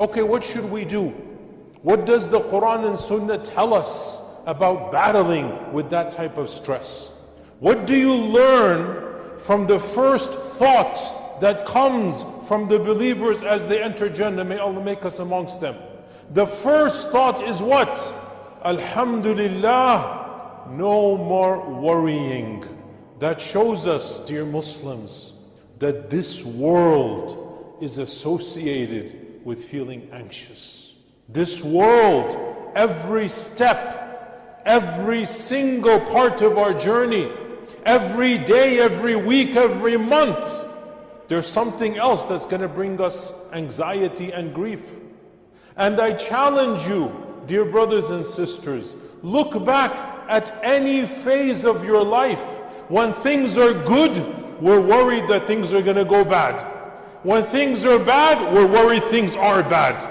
Okay, what should we do? What does the Quran and Sunnah tell us about battling with that type of stress? What do you learn from the first thought that comes from the believers as they enter Jannah? May Allah make us amongst them. The first thought is what? Alhamdulillah, no more worrying. That shows us, dear Muslims, that this world is associated with feeling anxious. This world, every step, every single part of our journey, every day, every week, every month, there's something else that's going to bring us anxiety and grief. And I challenge you, dear brothers and sisters, look back at any phase of your life when things are good, we're worried that things are going to go bad. When things are bad, we're worried things are bad.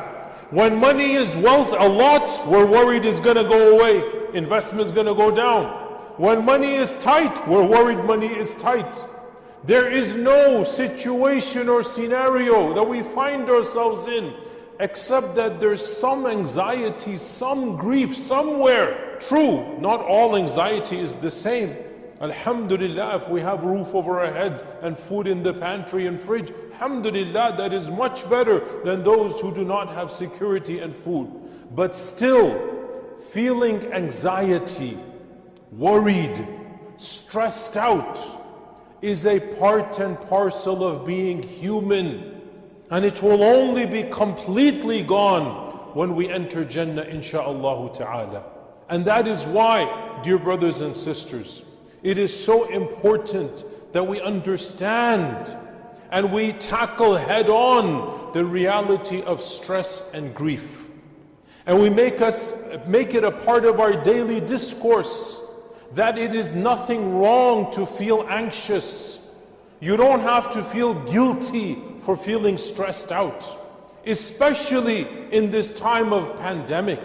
When money is wealth a lot, we're worried it's going to go away. Investment is going to go down. When money is tight, we're worried money is tight. There is no situation or scenario that we find ourselves in except that there's some anxiety, some grief somewhere. True, not all anxiety is the same. Alhamdulillah, if we have roof over our heads and food in the pantry and fridge, Alhamdulillah, that is much better than those who do not have security and food. But still, feeling anxiety, worried, stressed out is a part and parcel of being human. And it will only be completely gone when we enter Jannah, insha'Allah ta'ala. And that is why, dear brothers and sisters, it is so important that we understand and we tackle head on the reality of stress and grief. And we make us make it a part of our daily discourse that it is nothing wrong to feel anxious. You don't have to feel guilty for feeling stressed out, especially in this time of pandemic.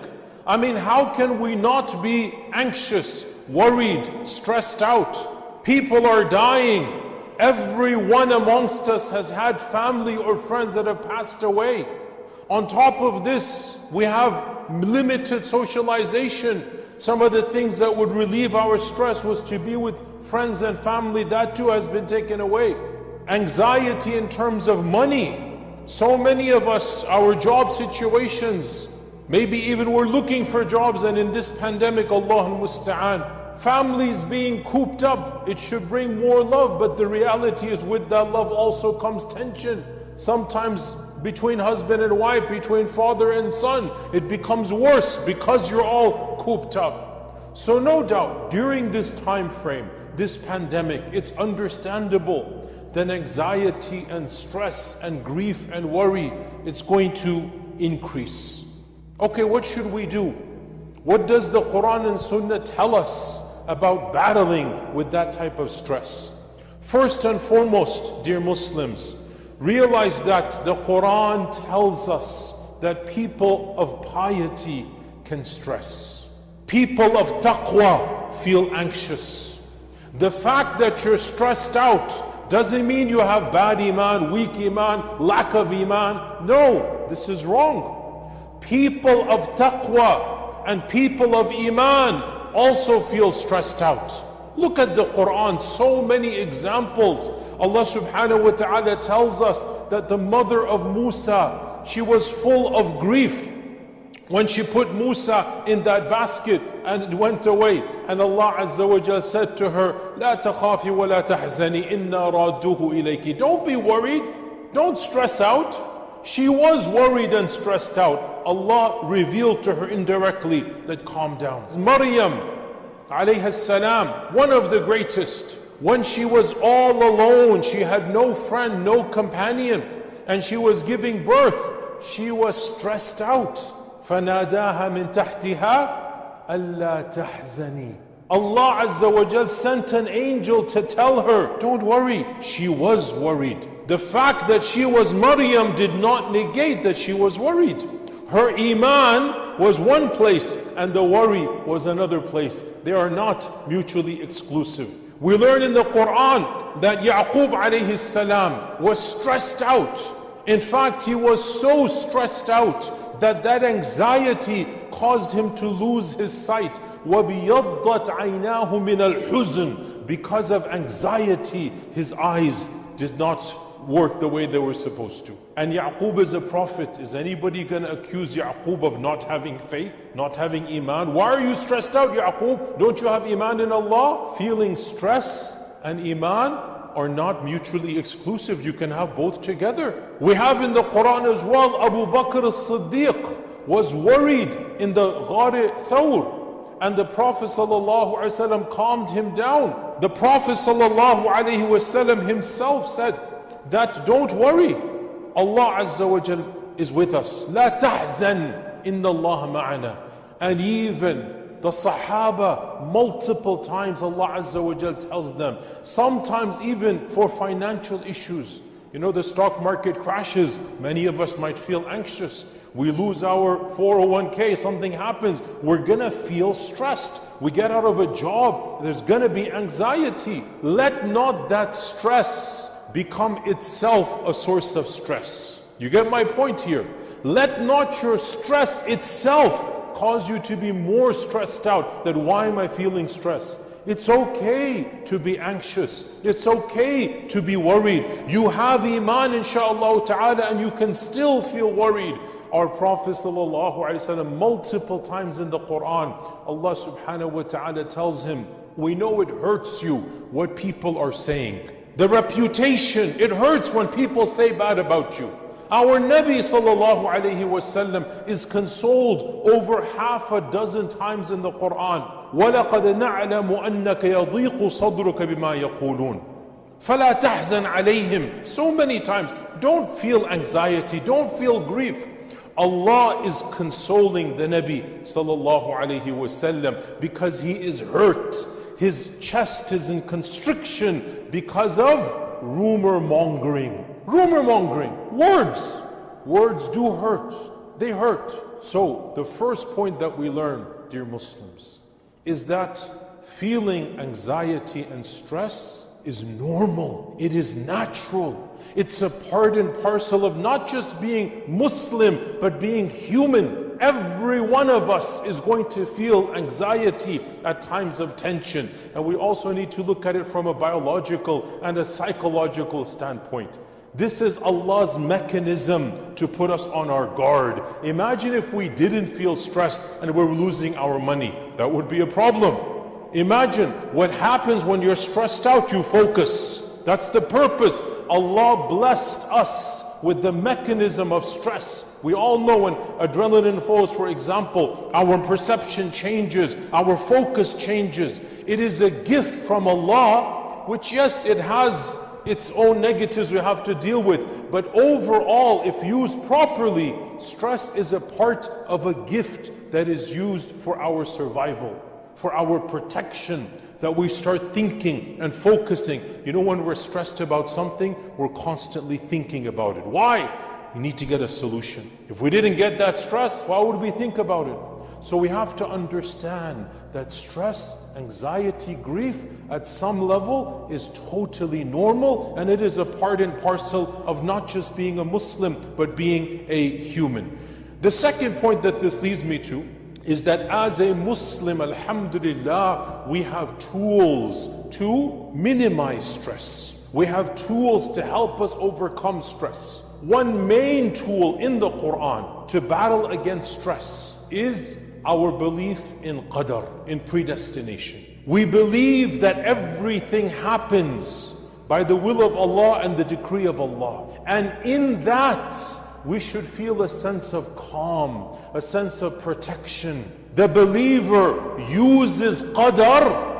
I mean, how can we not be anxious worried, stressed out. People are dying. Everyone amongst us has had family or friends that have passed away. On top of this, we have limited socialization. Some of the things that would relieve our stress was to be with friends and family. That too has been taken away. Anxiety in terms of money. So many of us, our job situations, Maybe even we're looking for jobs and in this pandemic, Allah musta'an, families being cooped up, it should bring more love, but the reality is with that love also comes tension. Sometimes between husband and wife, between father and son, it becomes worse because you're all cooped up. So no doubt, during this time frame, this pandemic, it's understandable that anxiety and stress and grief and worry, it's going to increase. Okay, what should we do? What does the Quran and Sunnah tell us about battling with that type of stress? First and foremost, dear Muslims, realize that the Quran tells us that people of piety can stress. People of taqwa feel anxious. The fact that you're stressed out doesn't mean you have bad iman, weak iman, lack of iman. No, this is wrong. People of taqwa and people of iman also feel stressed out. Look at the Quran, so many examples. Allah subhanahu wa ta'ala tells us that the mother of Musa, she was full of grief when she put Musa in that basket and it went away. And Allah Azza wa Jal said to her, لا تخافي ولا تحزني إنا رادوه إليك. Don't be worried. Don't stress out. She was worried and stressed out. Allah revealed to her indirectly that calm down. Maryam, alayhi salam, one of the greatest, when she was all alone, she had no friend, no companion, and she was giving birth, she was stressed out. فناداها من تحتها ألا تحزني Allah Azza wa Jal sent an angel to tell her, don't worry. She was worried. The fact that she was Maryam did not negate that she was worried. Her iman was one place and the worry was another place. They are not mutually exclusive. We learn in the Quran that Yaqub alayhi salam was stressed out In fact, he was so stressed out that that anxiety caused him to lose his sight. وَبِيَضَّتْ عَيْنَاهُ مِنَ الْحُزْنِ Because of anxiety, his eyes did not work the way they were supposed to. And Yaqub is a prophet. Is anybody going to accuse Yaqub of not having faith, not having Iman? Why are you stressed out, Yaqub? Don't you have Iman in Allah? Feeling stress and Iman are not mutually exclusive. You can have both together. We have in the Quran as well, Abu Bakr as-Siddiq was worried in the Ghar Thawr. And the Prophet ﷺ calmed him down. The Prophet ﷺ himself said, that don't worry. Allah Azza wa Jal is with us. لا تحزن إن الله معنا. And even the Sahaba, multiple times Allah Azza wa Jal tells them, sometimes even for financial issues. You know, the stock market crashes, many of us might feel anxious. We lose our 401k, something happens, we're gonna feel stressed. We get out of a job, there's gonna be anxiety. Let not that stress become itself a source of stress. You get my point here. Let not your stress itself cause you to be more stressed out that why am I feeling stressed? It's okay to be anxious. It's okay to be worried. You have iman inshaAllah ta'ala and you can still feel worried. Our Prophet ﷺ multiple times in the Quran, Allah subhanahu wa ta'ala tells him, we know it hurts you what people are saying the reputation. It hurts when people say bad about you. Our Nabi sallallahu alayhi wasallam is consoled over half a dozen times in the Quran. وَلَقَدْ نَعْلَمُ أَنَّكَ يَضِيقُ صَدْرُكَ بِمَا يَقُولُونَ فَلَا تَحْزَنْ عَلَيْهِمْ So many times, don't feel anxiety, don't feel grief. Allah is consoling the Nabi sallallahu alayhi wasallam because he is hurt his chest is in constriction because of rumor mongering. Rumor mongering. Words. Words do hurt. They hurt. So, the first point that we learn, dear Muslims, is that feeling anxiety and stress is normal. It is natural. It's a part and parcel of not just being Muslim, but being human. Every one of us is going to feel anxiety at times of tension. And we also need to look at it from a biological and a psychological standpoint. This is Allah's mechanism to put us on our guard. Imagine if we didn't feel stressed and we're losing our money. That would be a problem. Imagine what happens when you're stressed out, you focus. That's the purpose. Allah blessed us with the mechanism of stress. We all know when adrenaline flows, for example, our perception changes, our focus changes. It is a gift from Allah, which, yes, it has its own negatives we have to deal with. But overall, if used properly, stress is a part of a gift that is used for our survival, for our protection, that we start thinking and focusing. You know, when we're stressed about something, we're constantly thinking about it. Why? you need to get a solution. If we didn't get that stress, why would we think about it? So we have to understand that stress, anxiety, grief at some level is totally normal and it is a part and parcel of not just being a Muslim but being a human. The second point that this leads me to is that as a Muslim, Alhamdulillah, we have tools to minimize stress. We have tools to help us overcome stress. One main tool in the Quran to battle against stress is our belief in qadr, in predestination. We believe that everything happens by the will of Allah and the decree of Allah. And in that, we should feel a sense of calm, a sense of protection. The believer uses qadr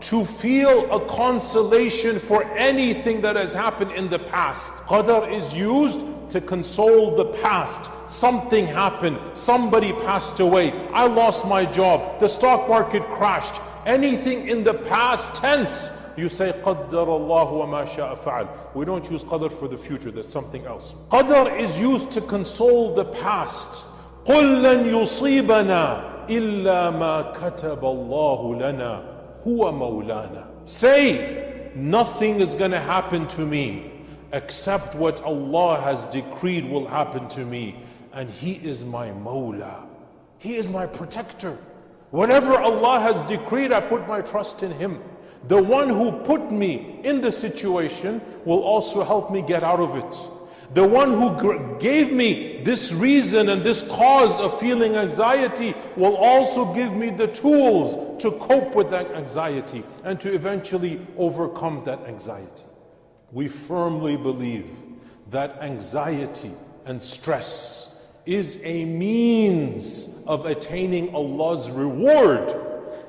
to feel a consolation for anything that has happened in the past. Qadr is used to console the past. Something happened, somebody passed away, I lost my job, the stock market crashed. Anything in the past tense, you say قدر الله وما شاء فعل. We don't use qadr for the future, that's something else. Qadr is used to console the past. قل لن يصيبنا إلا ما كتب الله لنا huwa maulana. Say, nothing is going to happen to me accept what Allah has decreed will happen to me. And He is my Mawla. He is my protector. Whatever Allah has decreed, I put my trust in Him. The one who put me in the situation will also help me get out of it. The one who gave me this reason and this cause of feeling anxiety will also give me the tools to cope with that anxiety and to eventually overcome that anxiety. We firmly believe that anxiety and stress is a means of attaining Allah's reward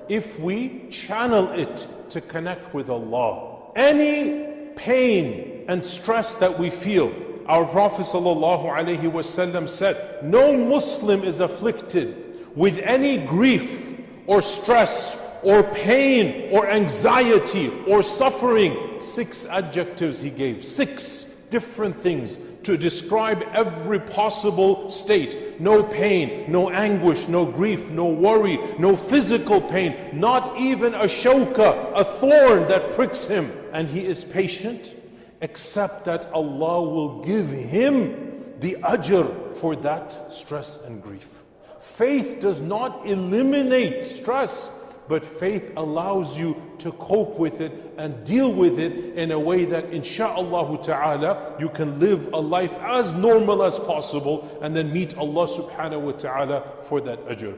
if we channel it to connect with Allah. Any pain and stress that we feel, our Prophet ﷺ said, No Muslim is afflicted with any grief or stress or pain or anxiety or suffering. Six adjectives he gave, six different things to describe every possible state. No pain, no anguish, no grief, no worry, no physical pain, not even a shoka, a thorn that pricks him. And he is patient, except that Allah will give him the ajr for that stress and grief. Faith does not eliminate stress but faith allows you to cope with it and deal with it in a way that insha'Allah ta'ala you can live a life as normal as possible and then meet Allah subhanahu wa ta'ala for that ajr.